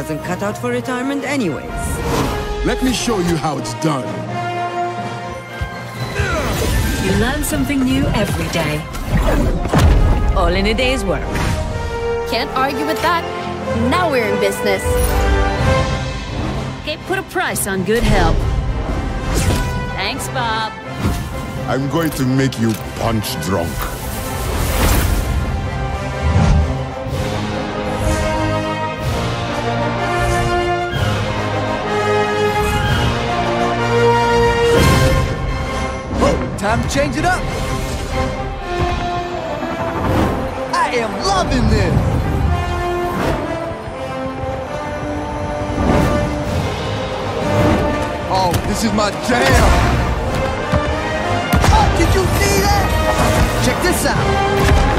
wasn't cut out for retirement anyways. Let me show you how it's done. You learn something new every day. All in a day's work. Can't argue with that. Now we're in business. Okay, put a price on good help. Thanks, Bob. I'm going to make you punch drunk. Time to change it up. I am loving this. Oh, this is my jam. Oh, did you see that? Check this out.